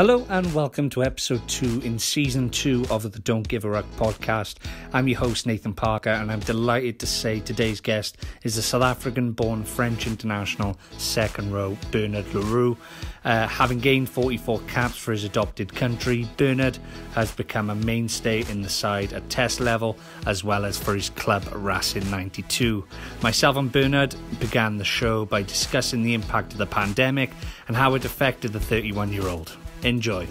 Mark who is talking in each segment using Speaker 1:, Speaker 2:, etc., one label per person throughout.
Speaker 1: Hello and welcome to episode two in season two of the Don't Give a Ruck podcast. I'm your host Nathan Parker and I'm delighted to say today's guest is the South African born French international second row Bernard Le Roux. Uh, having gained 44 caps for his adopted country, Bernard has become a mainstay in the side at test level as well as for his club Racing 92. Myself and Bernard began the show by discussing the impact of the pandemic and how it affected the 31 year old. Enjoy.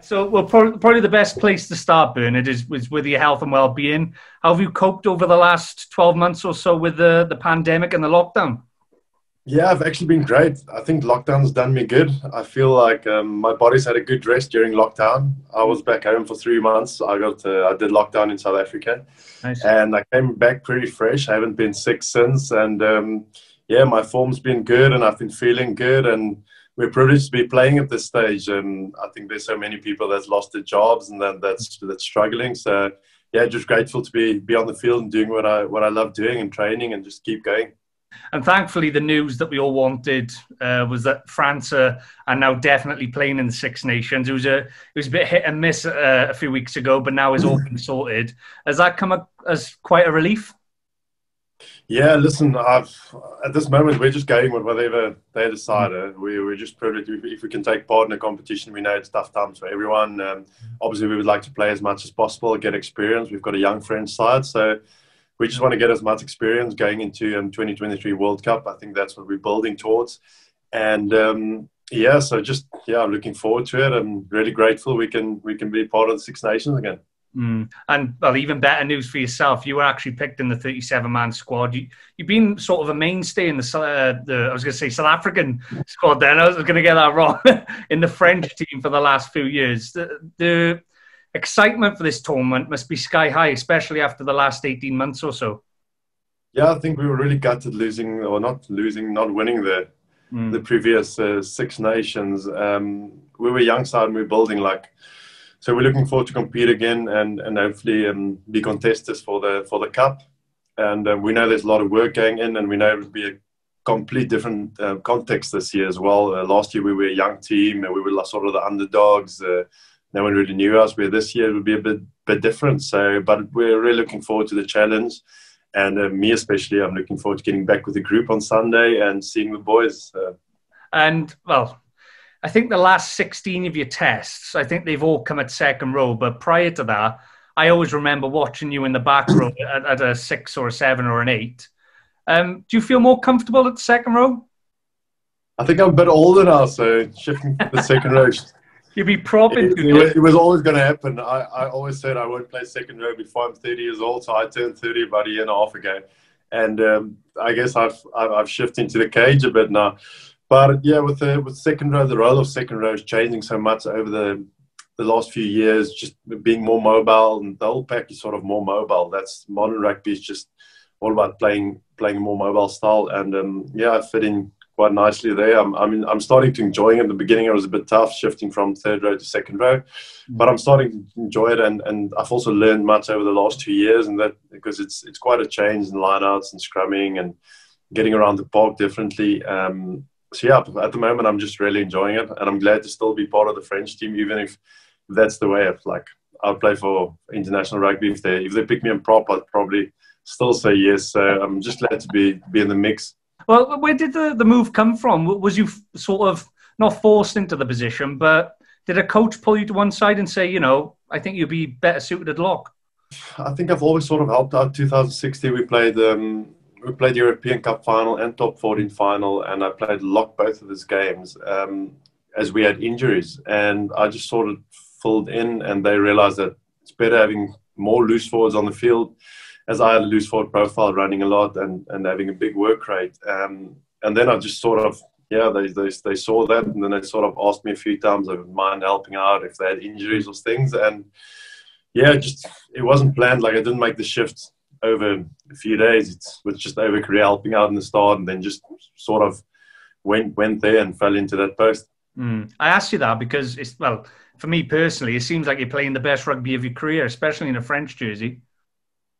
Speaker 1: So, well, probably the best place to start, Bernard, is, is with your health and well-being. How have you coped over the last twelve months or so with the the pandemic and the lockdown?
Speaker 2: Yeah, I've actually been great. I think lockdown's done me good. I feel like um, my body's had a good rest during lockdown. I was back home for three months. I got uh, I did lockdown in South Africa, nice. and I came back pretty fresh. I haven't been sick since, and um, yeah, my form's been good, and I've been feeling good, and we're privileged to be playing at this stage, and I think there's so many people that's lost their jobs and that, that's that's struggling. So yeah, just grateful to be be on the field and doing what I what I love doing and training and just keep going.
Speaker 1: And thankfully, the news that we all wanted uh, was that France are, are, now definitely playing in the Six Nations. It was a it was a bit hit and miss uh, a few weeks ago, but now it's all been sorted. Has that come as quite a relief?
Speaker 2: Yeah, listen, I've, at this moment, we're just going with whatever they decide. Mm. We, we're just privileged. If we can take part in a competition, we know it's tough times for everyone. Um, obviously, we would like to play as much as possible, get experience. We've got a young French side, so we just want to get as much experience going into um, 2023 World Cup. I think that's what we're building towards. And um, yeah, so just, yeah, I'm looking forward to it. I'm really grateful we can, we can be part of the Six Nations again.
Speaker 1: Mm. And well, even better news for yourself. You were actually picked in the 37 man squad. You, you've been sort of a mainstay in the, uh, the I was going to say South African squad then. I was going to get that wrong. in the French team for the last few years. The, the, excitement for this tournament must be sky high, especially after the last 18 months or so.
Speaker 2: Yeah, I think we were really gutted losing, or not losing, not winning the, mm. the previous uh, Six Nations. Um, we were young side and we were building like so we're looking forward to compete again and and hopefully um, be contestants for the for the cup. And um, we know there's a lot of work going in, and we know it will be a complete different uh, context this year as well. Uh, last year we were a young team and we were sort of the underdogs. Uh, no one really knew us. Where this year it will be a bit bit different. So, but we're really looking forward to the challenge. And uh, me especially, I'm looking forward to getting back with the group on Sunday and seeing the boys. Uh.
Speaker 1: and well, I think the last 16 of your tests, I think they've all come at second row. But prior to that, I always remember watching you in the back row at, at a six or a seven or an eight. Um, do you feel more comfortable at the second row?
Speaker 2: I think I'm a bit older now, so shifting to the second row.
Speaker 1: You'd be propping.
Speaker 2: It, it, it, was always going to happen. I, I always said I won't play second row before I'm 30 years old, so I turned 30 about a year and a half ago. And um, I guess I've, I've, I've shifted into the cage a bit now. But yeah, with the with second row, the role of second row is changing so much over the the last few years. Just being more mobile, and the whole pack is sort of more mobile. That's modern rugby is just all about playing playing a more mobile style. And um, yeah, I fit in quite nicely there. I'm I mean I'm starting to enjoy it. In the beginning, it was a bit tough shifting from third row to second row, mm-hmm. but I'm starting to enjoy it. And, and I've also learned much over the last two years, and that because it's it's quite a change in lineouts and scrumming and getting around the park differently. Um, so yeah, at the moment I'm just really enjoying it, and I'm glad to still be part of the French team, even if that's the way. Of like I'll play for international rugby if they if they pick me in prop, I'd probably still say yes. So I'm just glad to be be in the mix.
Speaker 1: Well, where did the the move come from? Was you sort of not forced into the position, but did a coach pull you to one side and say, you know, I think you'd be better suited at lock?
Speaker 2: I think I've always sort of helped out. 2016, we played um, we played European Cup final and top 14 final, and I played lock both of those games um, as we had injuries. And I just sort of filled in, and they realized that it's better having more loose forwards on the field, as I had a loose forward profile running a lot and, and having a big work rate. Um, and then I just sort of, yeah, they, they, they saw that, and then they sort of asked me a few times I would mind helping out if they had injuries or things. And yeah, just it wasn't planned. Like I didn't make the shift over a few days. It was just over career helping out in the start, and then just sort of went went there and fell into that post.
Speaker 1: Mm. I asked you that because it's well for me personally, it seems like you're playing the best rugby of your career, especially in a French jersey.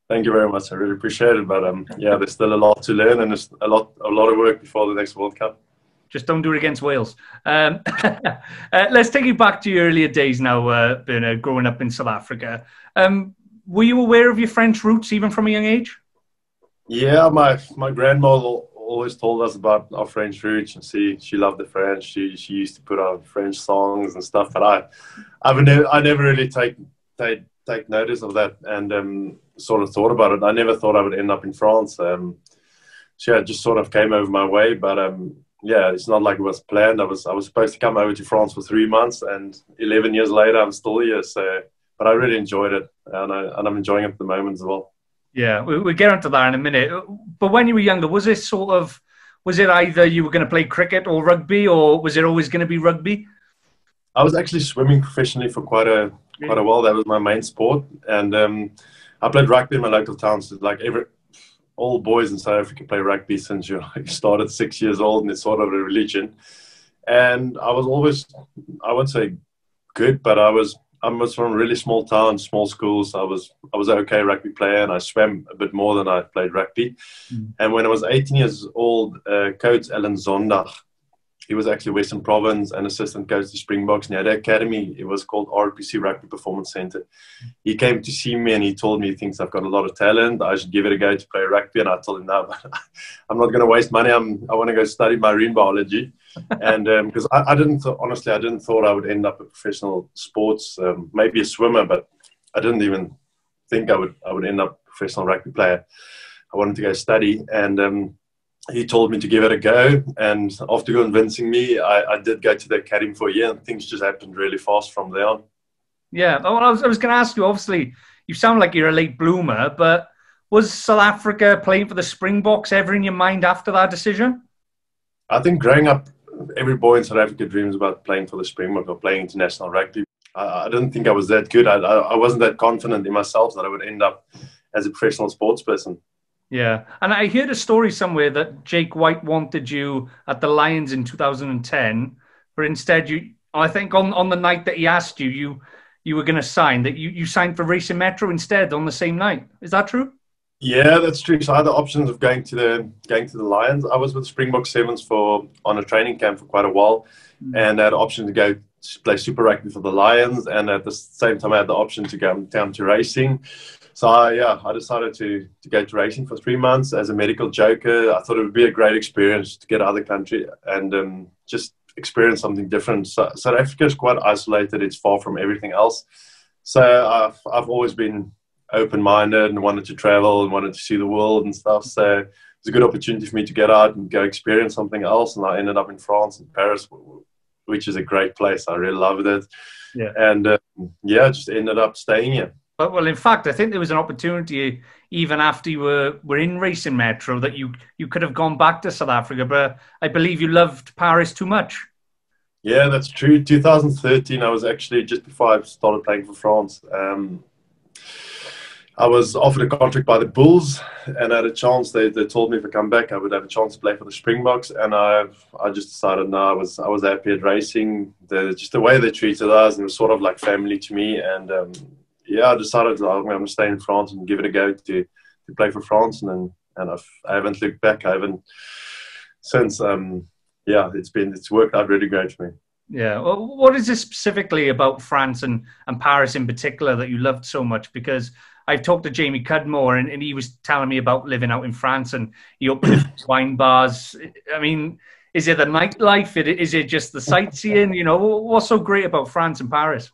Speaker 2: Thank you very much. I really appreciate it. But um, yeah, there's still a lot to learn and there's a lot a lot of work before the next World Cup.
Speaker 1: Just don't do it against Wales. Um, uh, let's take you back to your earlier days now, uh, Bernard, growing up in South Africa. Um, were you aware of your French roots even from a young age?
Speaker 2: Yeah, my my grandmother always told us about our French roots, and she she loved the French. She she used to put on French songs and stuff. But I, I've never I never really take take take notice of that, and um, sort of thought about it. I never thought I would end up in France. Um, so yeah, it just sort of came over my way. But um, yeah, it's not like it was planned. I was I was supposed to come over to France for three months, and eleven years later, I'm still here. So, but I really enjoyed it, and I and I'm enjoying it at the moment as well.
Speaker 1: Yeah, we'll get into that in a minute. But when you were younger, was it sort of was it either you were going to play cricket or rugby, or was it always going to be rugby?
Speaker 2: I was actually swimming professionally for quite a quite a while. That was my main sport, and um, I played rugby in my local towns. Like every all boys in South Africa play rugby since you started six years old, and it's sort of a religion. And I was always, I wouldn't say good, but I was I was from a really small town, small schools. I was I was an okay rugby player, and I swam a bit more than I played rugby. Mm. And when I was 18 years old, uh, coach Alan Zondagh he was actually Western Province and assistant coach to Springboks. And he had an academy. It was called RPC Rugby Performance Center. He came to see me and he told me he thinks I've got a lot of talent. I should give it a go to play rugby. And I told him, no, I'm not going to waste money. I'm, I want to go study marine biology. and because um, I, I, didn't, th- honestly, I didn't thought I would end up a professional sports, um, maybe a swimmer, but I didn't even think I would, I would end up a professional rugby player. I wanted to go study. And, um, he told me to give it a go. And after convincing me, I, I did go to the academy for a year, and things just happened really fast from there on.
Speaker 1: Yeah, oh, well, I was, I was going to ask you. Obviously, you sound like you're a late bloomer, but was South Africa playing for the Springboks ever in your mind after that decision?
Speaker 2: I think growing up, every boy in South Africa dreams about playing for the Springboks or playing international rugby. I, I didn't think I was that good. I, I, I wasn't that confident in myself that I would end up as a professional sports person.
Speaker 1: Yeah, and I heard a story somewhere that Jake White wanted you at the Lions in 2010, but instead you, I think on, on the night that he asked you, you you were going to sign that you, you signed for Racing Metro instead on the same night. Is that true?
Speaker 2: Yeah, that's true. So I had the options of going to the going to the Lions. I was with Springbok Sevens for on a training camp for quite a while, mm-hmm. and I had the option to go play Super Rugby for the Lions, and at the same time I had the option to go down to racing. So I, yeah, I decided to, to go to racing for three months as a medical joker. I thought it would be a great experience to get out of the country and um, just experience something different. So, South Africa is quite isolated; it's far from everything else. So I've I've always been open-minded and wanted to travel and wanted to see the world and stuff. So it was a good opportunity for me to get out and go experience something else. And I ended up in France and Paris, which is a great place. I really loved it. Yeah. And uh, yeah, just ended up staying here.
Speaker 1: But, well, in fact, I think there was an opportunity even after you were, were in Racing Metro that you, you could have gone back to South Africa, but I believe you loved Paris too much.
Speaker 2: Yeah, that's true. 2013, I was actually just before I started playing for France. Um, I was offered a contract by the Bulls, and I had a chance. They, they told me if I come back, I would have a chance to play for the Springboks. And I I just decided no, I was I was happy at racing. The, just the way they treated us, and it was sort of like family to me. And um, yeah, I decided I'm going to stay in France and give it a go to, to play for France, and then, and I've, I haven't looked back. I haven't since. Um, yeah, it's been it's worked out really great for me.
Speaker 1: Yeah. Well, what is it specifically about France and, and Paris in particular that you loved so much? Because I've talked to Jamie Cudmore and, and he was telling me about living out in France and he opened wine bars. I mean, is it the nightlife? Is it just the sightseeing? You know, what's so great about France and Paris?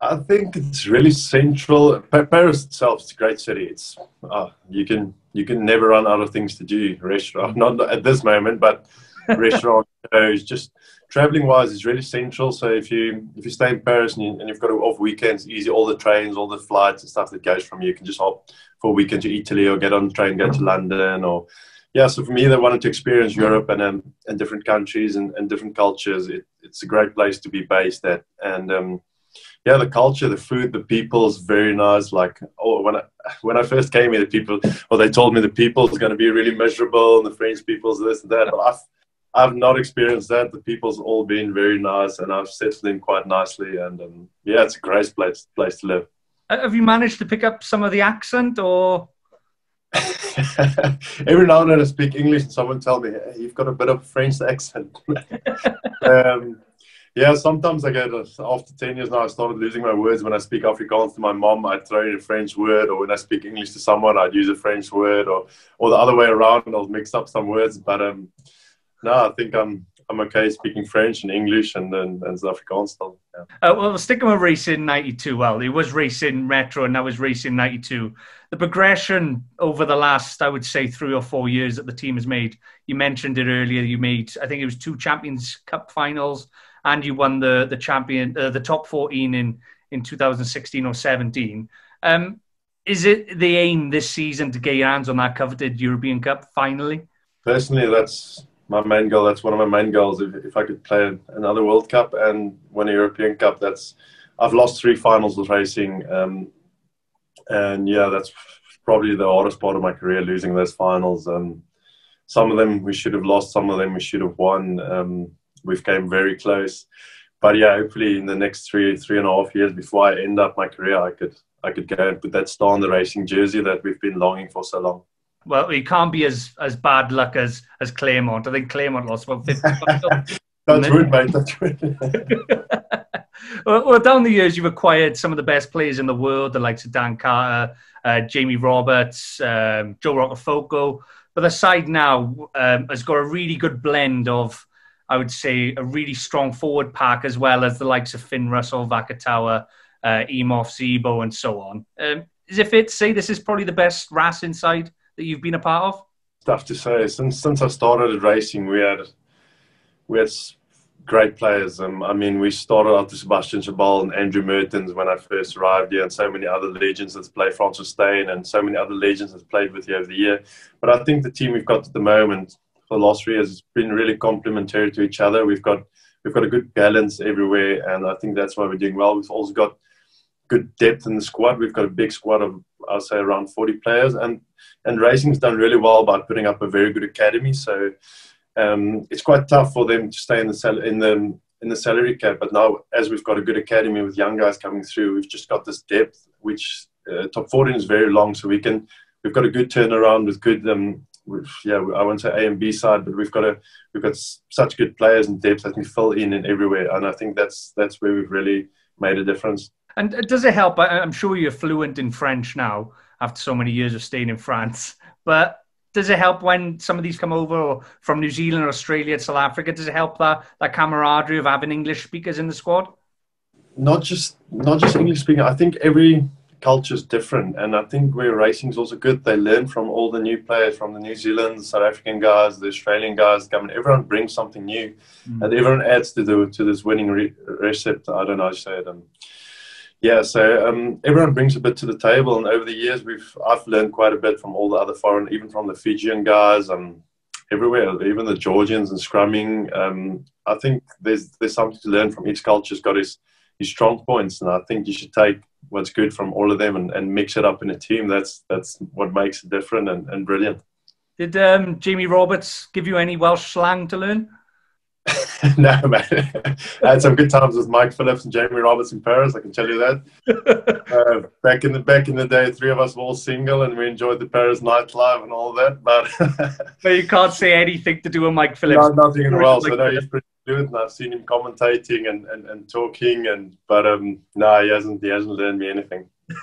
Speaker 2: I think it's really central. Paris itself is a great city. It's uh, you can you can never run out of things to do. Restaurant, not at this moment, but restaurant is just traveling wise is really central. So if you if you stay in Paris and, you, and you've got off weekends, easy all the trains, all the flights and stuff that goes from you, you can just hop for a weekend to Italy or get on the train, go to London or yeah. So for me, they wanted to experience Europe and um, and different countries and, and different cultures. It, it's a great place to be based at and. Um, yeah, the culture, the food, the people is very nice. Like, oh, when I when I first came here, the people, well, they told me the people is going to be really miserable, and the French people's this and that. But I've I've not experienced that. The people's all been very nice, and I've settled in quite nicely. And um, yeah, it's a great place place to live.
Speaker 1: Have you managed to pick up some of the accent, or?
Speaker 2: Every now and then I speak English and someone tell me, hey, you've got a bit of French accent. um, yeah, sometimes I get, after 10 years now, I started losing my words. When I speak Afrikaans to my mom, I'd throw in a French word, or when I speak English to someone, I'd use a French word, or, or the other way around, I'll mix up some words. But um, no, I think I'm I'm okay speaking French and English and and, and Afrikaans still. Yeah.
Speaker 1: Uh, well, sticking with racing '92, well, it was racing Metro and now was racing '92. The progression over the last, I would say, three or four years that the team has made. You mentioned it earlier. You made, I think it was two Champions Cup finals, and you won the the champion, uh, the top 14 in in 2016 or 17. Um, is it the aim this season to get your hands on that coveted European Cup finally?
Speaker 2: Personally, that's my main goal. That's one of my main goals. If, if I could play another World Cup and win a European Cup, that's I've lost three finals with racing, um, and yeah, that's probably the hardest part of my career, losing those finals. Um, some of them we should have lost, some of them we should have won. Um, we've came very close, but yeah, hopefully in the next three three and a half years before I end up my career, I could I could go and put that star on the racing jersey that we've been longing for so long
Speaker 1: well, he can't be as as bad luck as as Clermont. I think Clermont lost about 50
Speaker 2: That's rude, mate. That's rude.
Speaker 1: well, well, down the years, you've acquired some of the best players in the world, the likes of Dan Carter, uh, Jamie Roberts, um, Joe Rokocoko. But the side now um, has got a really good blend of, I would say, a really strong forward pack, as well as the likes of Finn Russell, Vakatawa, uh, Imhoff, Zebo, and so on. Um, is it fair to say this is probably the best RAS inside that you've been a part of?
Speaker 2: Tough to say. Since since I started racing, we had we had great players. Um, I mean, we started with Sebastian Chabal and Andrew Mehrtens when I first arrived here, and so many other legends that's played Francis Steyn and so many other legends that's played with you over the year. But I think the team we've got at the moment years has been really complementary to each other. We've got we've got a good balance everywhere, and I think that's why we're doing well. We've also got good depth in the squad. We've got a big squad of I'll say around 40 players, and and racing's done really well by putting up a very good academy. So um, it's quite tough for them to stay in the sal- in the in the salary cap. But now, as we've got a good academy with young guys coming through, we've just got this depth, which uh, top 14 is very long, so we can we've got a good turnaround with good. Um, with, yeah, I won't say A and B side, but we've got a we've got such good players and depth that can fill in and everywhere, and I think that's that's where we've really made a difference.
Speaker 1: And uh, does it help? I'm sure you're fluent in French now after so many years of staying in France. But does it help when some of these come over from New Zealand or Australia to South Africa? Does it help that, that camaraderie of having English speakers in the squad?
Speaker 2: Not just not just English speaking. I think every culture is different, and I think where racing is also good. They learn from all the new players, from the New Zealand, South African guys, the Australian guys. Coming, everyone brings something new, mm. and everyone adds to the to this winning re- recipe. I don't know how to say it. Um, yeah, so um, everyone brings a bit to the table, and over the years, we've I've learned quite a bit from all the other foreign, even from the Fijian guys, um, everywhere, even the Georgians and scrumming. Um, I think there's there's something to learn from each culture's got his his strong points, and I think you should take what's good from all of them and, and mix it up in a team. That's that's what makes it different and, and brilliant.
Speaker 1: Did um, Jamie Roberts give you any Welsh slang to learn?
Speaker 2: no, man. I had some good times with Mike Phillips and Jamie Roberts in Paris. I can tell you that. uh, back in the back in the day, three of us were all single, and we enjoyed the Paris nightlife and all that. But
Speaker 1: but you can't say anything to do with Mike Phillips.
Speaker 2: No, nothing in the world. So no, he's pretty good, and I've seen him commentating and, and, and talking. And but um, no, he hasn't. He hasn't learned me anything.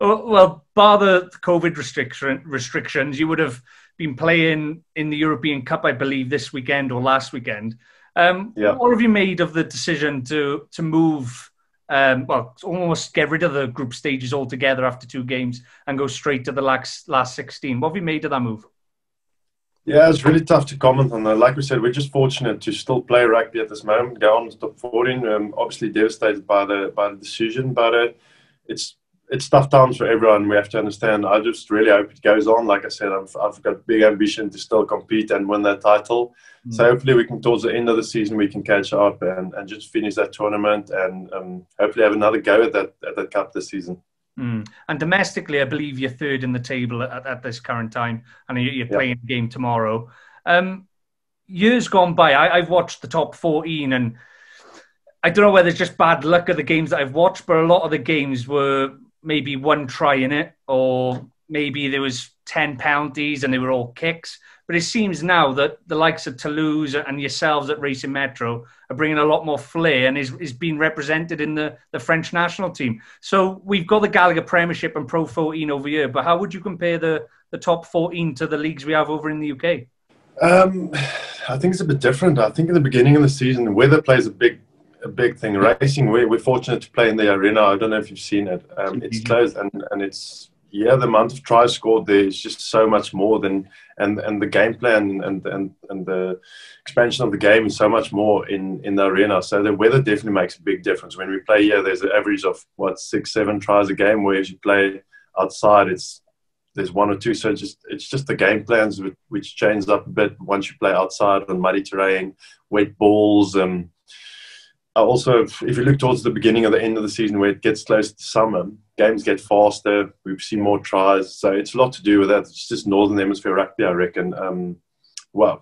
Speaker 1: well, bar the COVID restriction restrictions, you would have been playing in the European Cup, I believe, this weekend or last weekend. Um, yeah. What have you made of the decision to to move? Um, well, almost get rid of the group stages altogether after two games and go straight to the last last sixteen. What have you made of that move?
Speaker 2: Yeah, it's really tough to comment on that. Like we said, we're just fortunate to still play rugby at this moment, go on to top 14. Um, obviously devastated by the by the decision, but uh, it's it's tough times for everyone. We have to understand. I just really hope it goes on. Like I said, I've, I've got big ambition to still compete and win that title. Mm. So hopefully we can, towards the end of the season, we can catch up and, and just finish that tournament and um, hopefully have another go at that at that cup this season.
Speaker 1: Mm. And domestically, I believe you're third in the table at, at this current time, and you're playing yep. a game tomorrow. Um, years gone by, I, I've watched the top 14 and. I don't know whether it's just bad luck of the games that I've watched, but a lot of the games were maybe one try in it or maybe there was 10 penalties and they were all kicks. But it seems now that the likes of Toulouse and yourselves at Racing Metro are bringing a lot more flair and is, is being represented in the, the French national team. So we've got the Gallagher Premiership and Pro 14 over here, but how would you compare the, the top 14 to the leagues we have over in the UK?
Speaker 2: Um, I think it's a bit different. I think in the beginning of the season, the weather plays a big a big thing. Racing, we're, we're fortunate to play in the arena. I don't know if you've seen it. Um, it's closed and, and it's yeah, the amount of tries scored there is just so much more than and and the game plan and and and the expansion of the game is so much more in in the arena. So the weather definitely makes a big difference. When we play here, there's an average of what six, seven tries a game. Whereas you play outside, it's there's one or two. So it's just it's just the game plans which changes up a bit once you play outside on muddy terrain, wet balls, and also if you look towards the beginning or the end of the season where it gets close to summer games get faster. We've seen more tries, so it's a lot to do with that. It's just Northern Hemisphere rugby, I reckon. Um, well,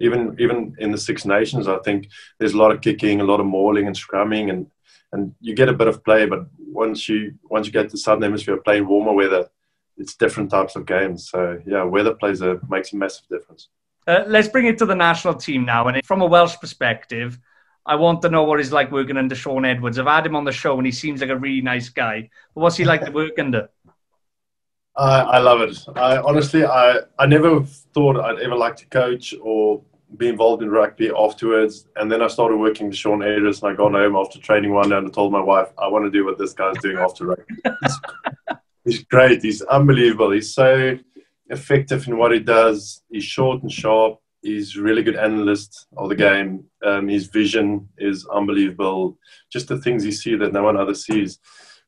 Speaker 2: even even in the Six Nations, I think there's a lot of kicking, a lot of mauling and scrumming, and and you get a bit of play. But once you once you get to Southern Hemisphere, playing warmer weather, it's different types of games. So yeah, weather plays a makes a massive difference.
Speaker 1: Uh, let's bring it to the national team now, and from a Welsh perspective. I want to know what he's like working under Shaun Edwards. I've had him on the show and he seems like a really nice guy. But what's he like to work under?
Speaker 2: I, I love it. I honestly, I, I never thought I'd ever like to coach or be involved in rugby afterwards. And then I started working with Shaun Edwards and I got home after training one day and I told my wife, I want to do what this guy's doing after rugby. he's, he's great. He's unbelievable. He's so effective in what he does. He's short and sharp he's really good analyst of the game. Um, his vision is unbelievable. Just the things he sees that no one other sees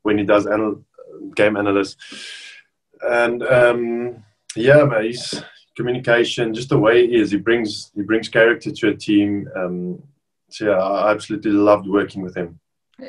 Speaker 2: when he does anal- game analyst. And um, yeah, man, he's communication, just the way he is. He brings he brings character to a team. Um, so yeah, I absolutely loved working with him.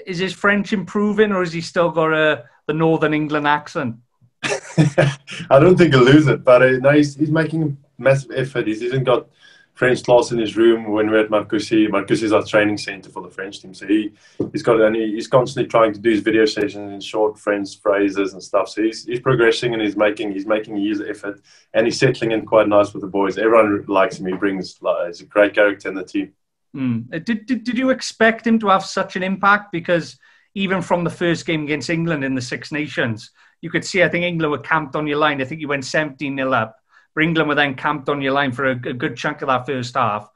Speaker 1: Is his French improving, or has he still got a the Northern England accent?
Speaker 2: I don't think he'll lose it, but uh, no, he's, he's making massive effort. He's even got French class in his room when we're at Marcoussis. Marcoussis is our training center for the French team. So he, he's got and he, he's constantly trying to do his video sessions in short French phrases and stuff. So he's, he's progressing and he's making he's making of effort and he's settling in quite nice with the boys. Everyone likes him. He brings like, he's a great character in the team.
Speaker 1: Mm. Did, did did you expect him to have such an impact? Because even from the first game against England in the Six Nations, you could see I think England were camped on your line. I think you went 17 0 up England were then camped on your line for a, a good chunk of that first half.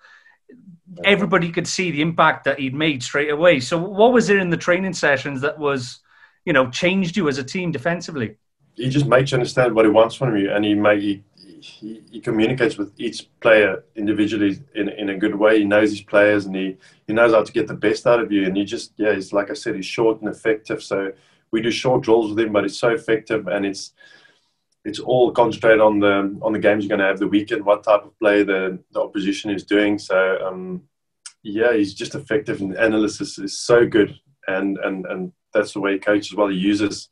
Speaker 1: Everybody could see the impact that he'd made straight away. So, what was there in the training sessions that was, you know, changed you as a team defensively?
Speaker 2: He just makes you understand what he wants from you, and he make, he, he, he, communicates with each player individually in, in a good way. He knows his players, and he, he knows how to get the best out of you. And he just, yeah, he's like I said, he's short and effective. So we do short drills with him, but it's so effective, and it's it's all concentrated on the on the games you're going to have the weekend, what type of play the, the opposition is doing. So um, yeah, he's just effective and analysis is so good, and and and that's the way he coaches. Well, he uses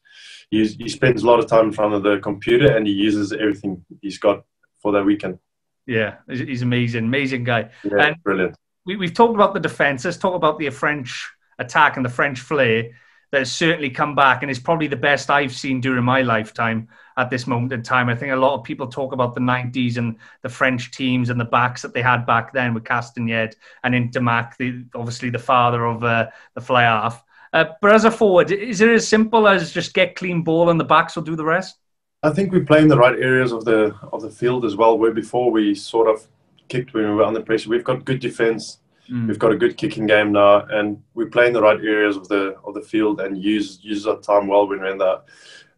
Speaker 2: he, he spends a lot of time in front of the computer and he uses everything he's got for that weekend.
Speaker 1: Yeah, he's amazing, amazing guy.
Speaker 2: Yeah, and brilliant.
Speaker 1: We, we've talked about the defence. Let's talk about the French attack and the French flair that has certainly come back and is probably the best I've seen during my lifetime at this moment in time. I think a lot of people talk about the 90s and the French teams and the backs that they had back then with Castaignède and Ntamack, the, obviously the father of uh, the fly half. Uh, but as a forward, is it as simple as just get clean ball and the backs will do the rest?
Speaker 2: I think we play in the right areas of the of the field as well. Where before we sort of kicked when we were under pressure. We've got good defense. Mm. We've got a good kicking game now, and we play in the right areas of the of the field and use use our time well when we're in the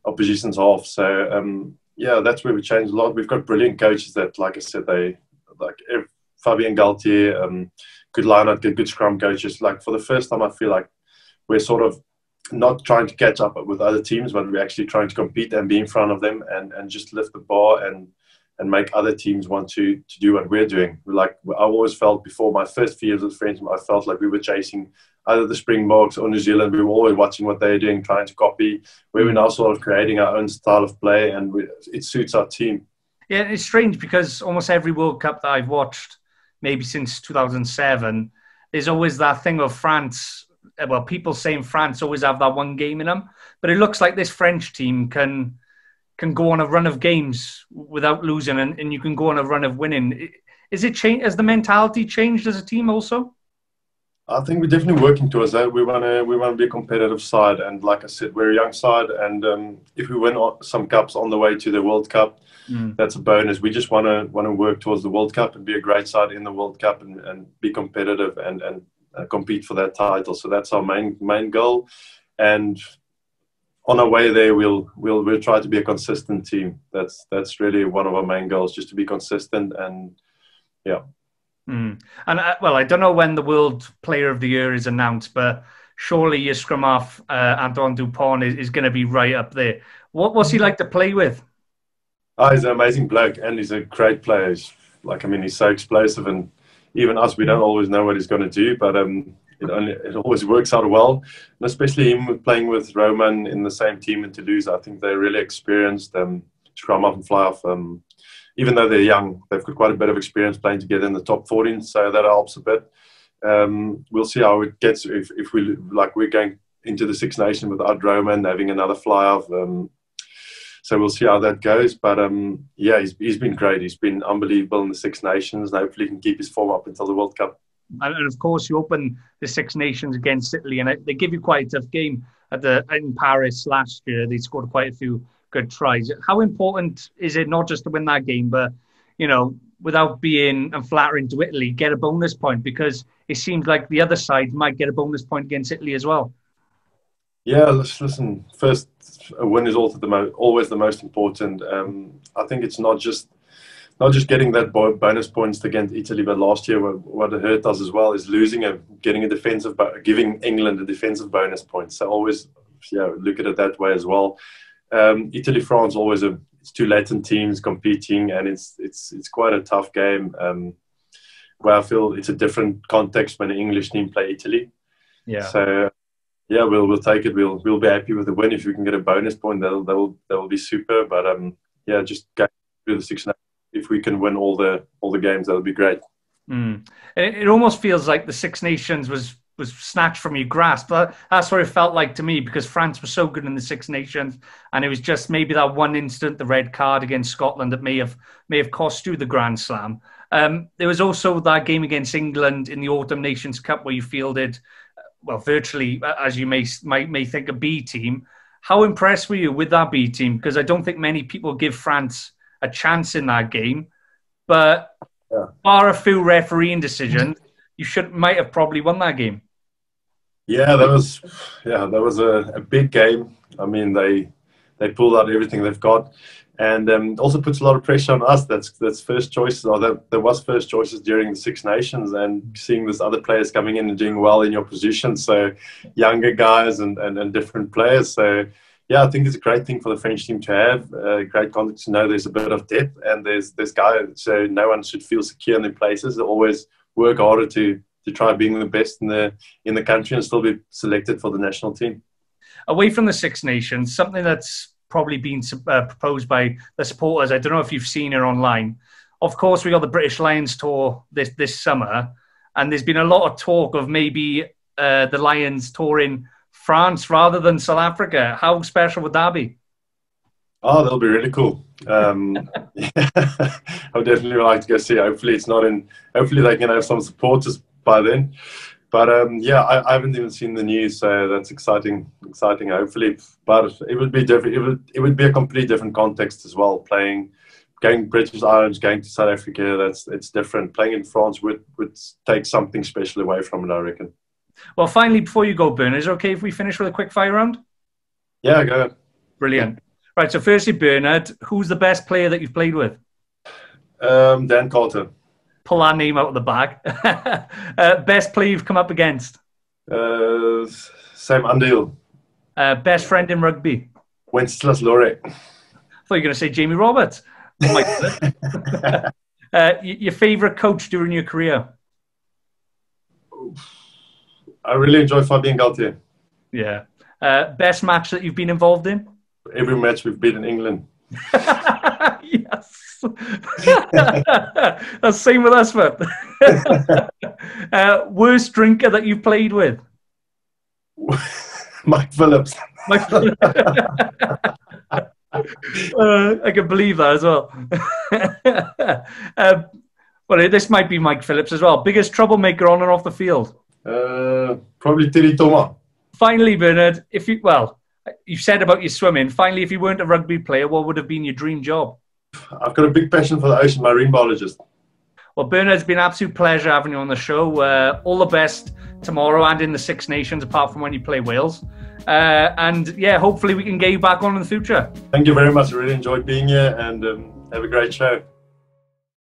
Speaker 2: opposition's half. So um, yeah, that's where we changed a lot. We've got brilliant coaches that, like I said, they like Fabien Galthié, um, good lineup, good good scrum coaches. Like for the first time, I feel like we're sort of not trying to catch up with other teams, but we're actually trying to compete and be in front of them and, and just lift the bar and and make other teams want to to do what we're doing. Like I always felt before my first few years of French, I felt like we were chasing either the Springboks or New Zealand. We were always watching what they're doing, trying to copy. Where we're now sort of creating our own style of play, and we, it suits our team.
Speaker 1: Yeah, it's strange because almost every World Cup that I've watched, maybe since 2007, there's always that thing of France. Well, people saying France always have that one game in them, but it looks like this French team can can go on a run of games without losing, and, and you can go on a run of winning. Is it change? Has the mentality changed as a team also?
Speaker 2: I think we're definitely working towards that. We want to we want to be a competitive side, and like I said, we're a young side, and um, if we win some cups on the way to the World Cup, mm. that's a bonus. We just want to want to work towards the World Cup and be a great side in the World Cup and, and be competitive and and uh, compete for that title. So that's our main main goal, and on our way there, we'll we'll we'll try to be a consistent team. That's that's really one of our main goals, just to be consistent and yeah.
Speaker 1: Mm. And uh, well, I don't know when the World Player of the Year is announced, but surely your scrum half, uh, Antoine Dupont, is, is going to be right up there. What was he like to play with?
Speaker 2: Oh, he's an amazing bloke, and he's a great player. He's, like, I mean, he's so explosive, and even us, we don't always know what he's going to do, but um, it, only, it always works out well. And especially him playing with Romain in the same team in Toulouse, I think they're really experienced. Um, scrum off and fly off. Um, even though they're young, they've got quite a bit of experience playing together in the top 14, so that helps a bit. Um, we'll see how it gets if, if we like we're going into the Six Nations without Romain having another fly off. Um, so we'll see how that goes. But um, yeah, he's, he's been great. He's been unbelievable in the Six Nations, and hopefully he can keep his form up until the World Cup.
Speaker 1: And of course, you open the Six Nations against Italy, and they give you quite a tough game at the in Paris last year. They scored quite a few good tries. How important is it not just to win that game, but you know, without being unflattering to Italy, get a bonus point because it seems like the other side might get a bonus point against Italy as well.
Speaker 2: Yeah, listen. First, a win is always the most important. Um, I think it's not just not just getting that bonus points against Italy, but last year what, what it hurt us as well is losing a getting a defensive, giving England a defensive bonus point. So always, yeah, look at it that way as well um, Italy France always a it's two Latin teams competing, and it's it's it's quite a tough game. Um, where I feel it's a different context when the English team play Italy.
Speaker 1: Yeah.
Speaker 2: So yeah, we'll we'll take it. We'll we'll be happy with the win if we can get a bonus point. That'll that'll that'll be super. But um, yeah, just go through the six. If we can win all the all the games, that would be great.
Speaker 1: Mm. It, it almost feels like the Six Nations was was snatched from your grasp. That's what it felt like to me because France was so good in the Six Nations, and it was just maybe that one instant, the red card against Scotland, that may have may have cost you the Grand Slam. Um, there was also that game against England in the Autumn Nations Cup where you fielded, well, virtually as you may may, may think a B team. How impressed were you with that B team? Because I don't think many people give France a chance in that game, but yeah. bar a few refereeing decisions, you should might have probably won that game.
Speaker 2: Yeah, that was yeah, that was a, a big game. I mean, they they pulled out everything they've got, and um, also puts a lot of pressure on us. That's that's first choices, or that there was first choices during the Six Nations, and seeing this other players coming in and doing well in your position. So younger guys and, and, and different players. So yeah, I think it's a great thing for the French team to have. Uh, great context to know there's a bit of depth, and there's this guy. So no one should feel secure in their places. They always work harder to to try being the best in the in the country and still be selected for the national team.
Speaker 1: Away from the Six Nations, something that's probably been uh, proposed by the supporters. I don't know if you've seen it online. Of course, we got the British Lions tour this this summer, and there's been a lot of talk of maybe uh, the Lions touring France rather than South Africa. How special would that be?
Speaker 2: Oh, that'll be really cool. Um, I would definitely like to go see. Hopefully, it's not in. Hopefully, they can have some supporters by then. But um, yeah, I, I, haven't even seen the news, so that's exciting. Exciting, hopefully. But it would be different. It would it would be a completely different context as well. Playing, going British Islands, going to South Africa. That's it's different. Playing in France would would take something special away from it. I reckon.
Speaker 1: Well, finally, before you go, Bernard, is it okay if we finish with a quick fire round?
Speaker 2: Yeah, go ahead.
Speaker 1: Brilliant. Right. So, firstly, Bernard, who's the best player that you've played with?
Speaker 2: Um, Dan Carter
Speaker 1: pull our name out of the bag. uh, best player you've come up against?
Speaker 2: Uh, Sam Underhill.
Speaker 1: Uh, best friend in rugby?
Speaker 2: Wenceslas Lauret.
Speaker 1: I thought you were going to say Jamie Roberts. Oh uh, your favourite coach during your career?
Speaker 2: I really enjoy Fabien Galthié.
Speaker 1: Yeah. Uh, best match that you've been involved in?
Speaker 2: Every match we've been in England.
Speaker 1: yes. That's same with us, man. uh, worst drinker that you've played with?
Speaker 2: Mike Phillips. Mike Phillips.
Speaker 1: uh, I can believe that as well. um, well, this might be Mike Phillips as well. Biggest troublemaker on and off the field?
Speaker 2: Uh, probably Teddy Thomas.
Speaker 1: Finally, Bernard, if you well, you've said about your swimming. Finally, if you weren't a rugby player, what would have been your dream job?
Speaker 2: I've got a big passion for the ocean, marine biologist.
Speaker 1: Well, Bernard, it's been an absolute pleasure having you on the show. Uh, all the best tomorrow and in the Six Nations, apart from when you play Wales. Uh, and yeah, hopefully we can get you back on in the future.
Speaker 2: Thank you very much. I really enjoyed being here and um, have a great show.